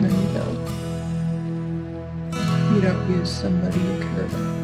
money though. You don't use somebody you care about.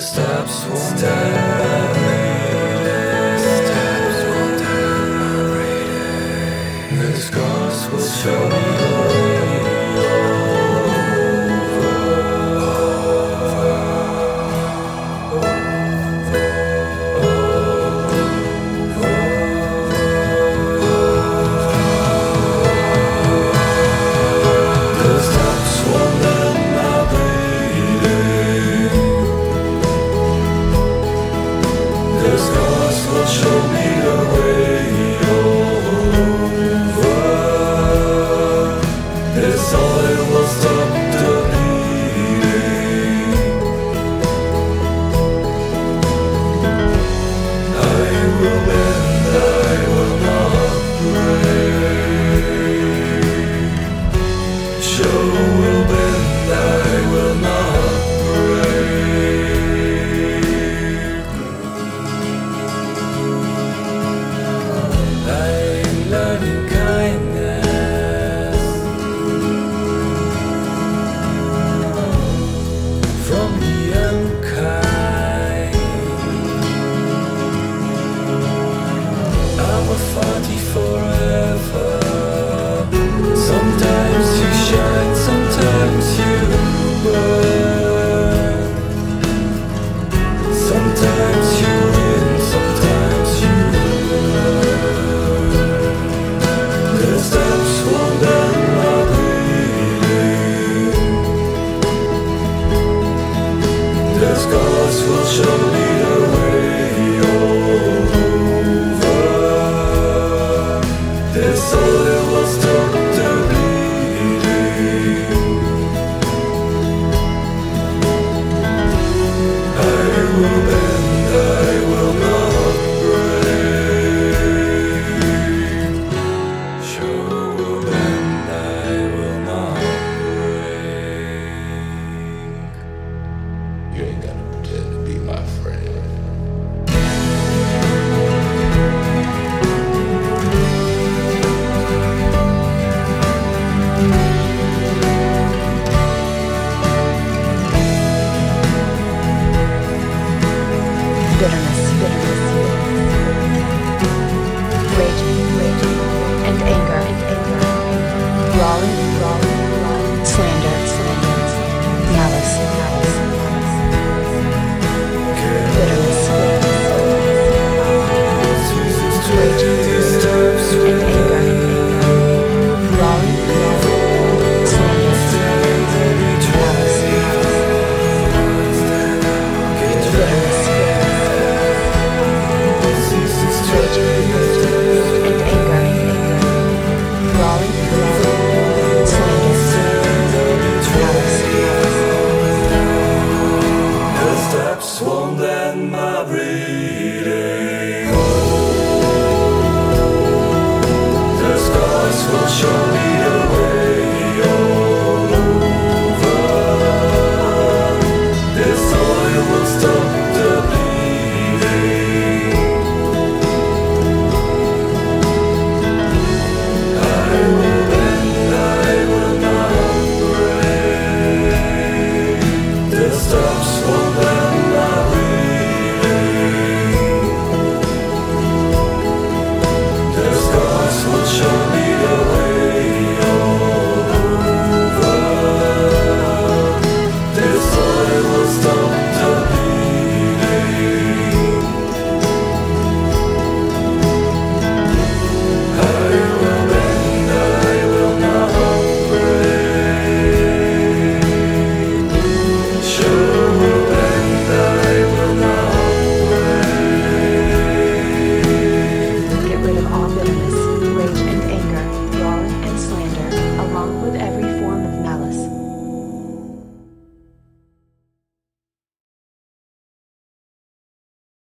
the steps will down. The scars will show His cross will show me the way. fati forever. Sometimes you shine, sometimes you burn. Sometimes you win, sometimes you learn The steps won't end my bleeding The scars will show me the way.